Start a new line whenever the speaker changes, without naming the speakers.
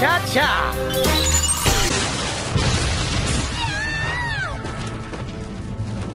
恰恰。